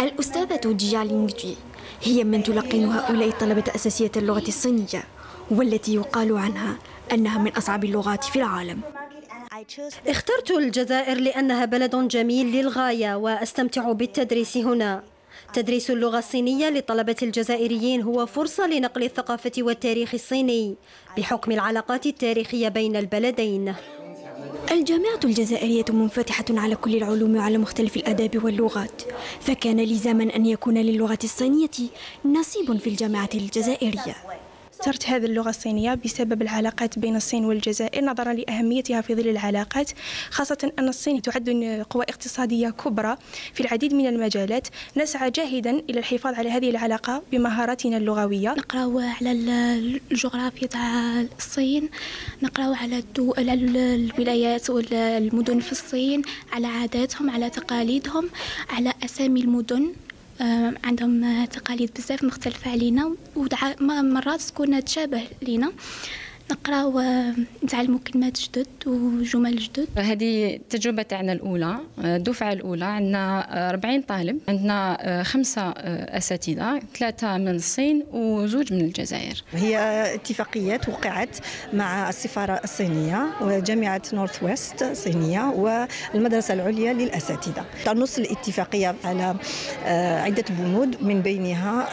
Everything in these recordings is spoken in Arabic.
الأستاذة جيا لينغجي هي من تلقن هؤلاء الطلبة أساسية اللغة الصينية والتي يقال عنها أنها من أصعب اللغات في العالم. اخترت الجزائر لأنها بلد جميل للغاية وأستمتع بالتدريس هنا. تدريس اللغة الصينية للطلبة الجزائريين هو فرصة لنقل الثقافة والتاريخ الصيني بحكم العلاقات التاريخية بين البلدين. الجامعة الجزائرية منفتحة على كل العلوم وعلى مختلف الآداب واللغات فكان لزاما أن يكون للغة الصينية نصيب في الجامعة الجزائرية. اخترت هذه اللغة الصينية بسبب العلاقات بين الصين والجزائر نظرا لأهميتها في ظل العلاقات خاصة أن الصين تعد قوى اقتصادية كبرى في العديد من المجالات. نسعى جاهدا إلى الحفاظ على هذه العلاقة بمهاراتنا اللغوية. نقراو على الجغرافيا تاع الصين نقراو على الولايات والمدن في الصين على عاداتهم على تقاليدهم على أسامي المدن. عندهم تقاليد بزاف مختلفة علينا ومرات تكون تشابه لينا. نقراو نتعلموا كلمات جدد وجمل جدد؟ هذه التجربة تاعنا الأولى الدفعة الأولى. عندنا 40 طالب عندنا خمسة أساتذة ثلاثة من الصين وزوج من الجزائر. هي اتفاقيات وقعت مع السفارة الصينية وجامعة نورث ويست الصينية والمدرسة العليا للأساتذة. نص الاتفاقية على عدة بنود من بينها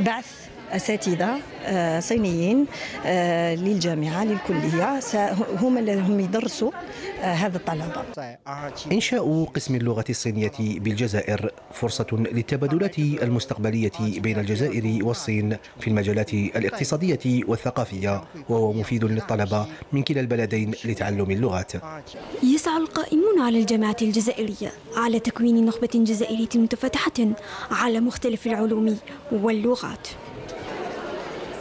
بعث أساتذة آه، صينيين آه، للجامعة للكلية. هم الذين يدرسوا آه، هذا الطلبة إنشاء قسم اللغة الصينية بالجزائر فرصة للتبادلات المستقبلية بين الجزائر والصين في المجالات الاقتصادية والثقافية وهو مفيد للطلبة من كلا البلدين لتعلم اللغات. يسعى القائمون على الجامعة الجزائرية على تكوين نخبة جزائرية متفتحة على مختلف العلوم واللغات.